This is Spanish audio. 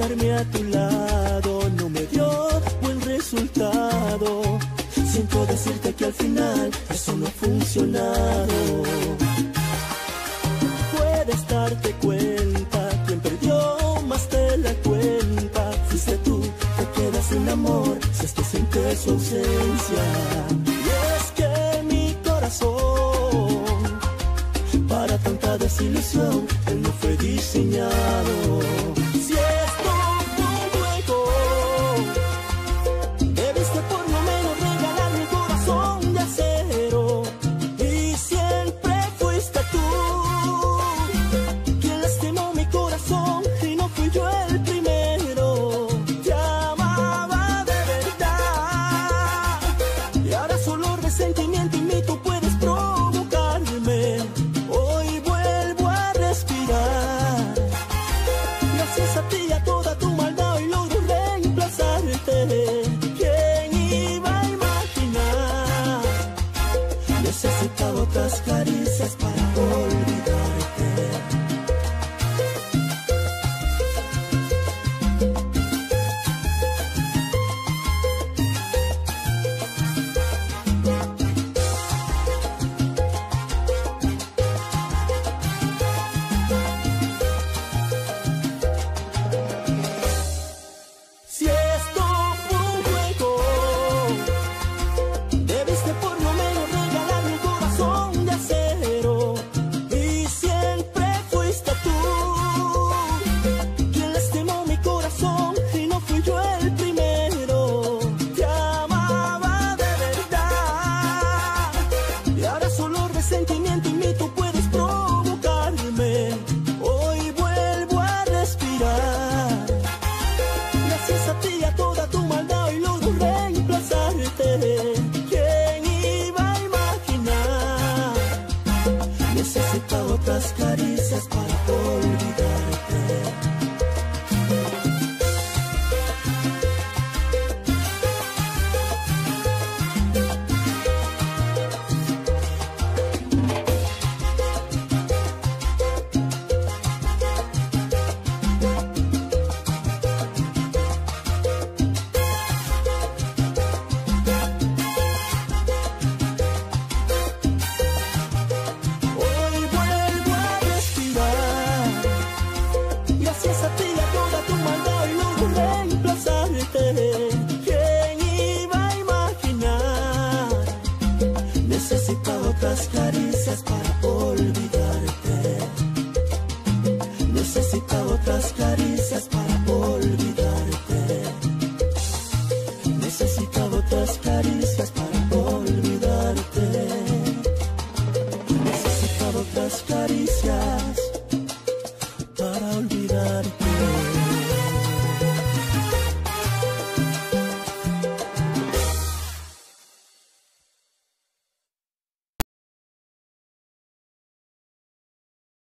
a tu lado no me dio buen resultado. Siento decirte que al final eso no ha funcionado. Puedes darte cuenta, quien perdió más de la cuenta. Fuiste tú, te quedas sin amor si es que sientes su ausencia. Y es que mi corazón, para tanta desilusión, él no fue diseñado. Reemplazarte. Solo resentimiento en mí tú puedes provocarme. Hoy vuelvo a respirar. Gracias a ti a toda tu maldad hoy logro reemplazarte. ¿Quién iba a imaginar? Necesitaba otras caricias para.